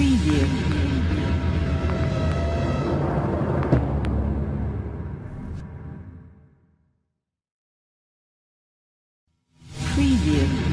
preview. Preview.